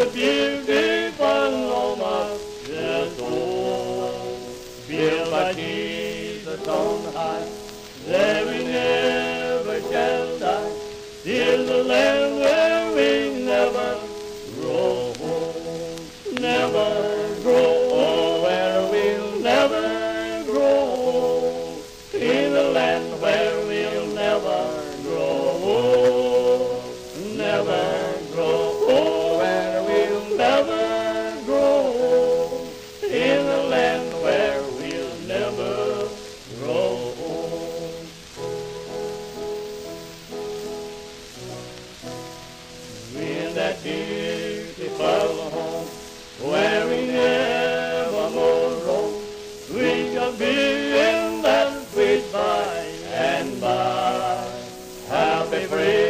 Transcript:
the beautiful home of the soul. Built by Jesus on high, there we never shall die. Till the land where we never beautiful home where we never more roam. We shall be in that sweet by and by. Happy free.